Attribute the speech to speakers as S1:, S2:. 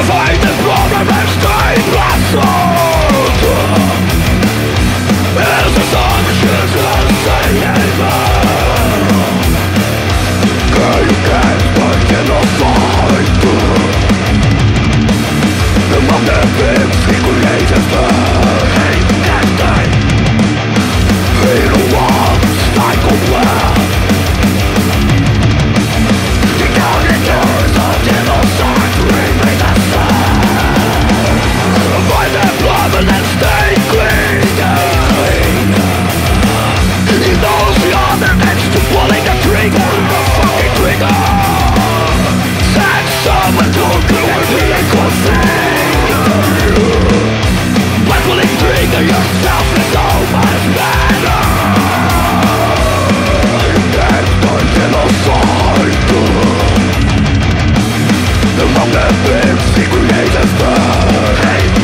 S1: of Bem, segurei das barras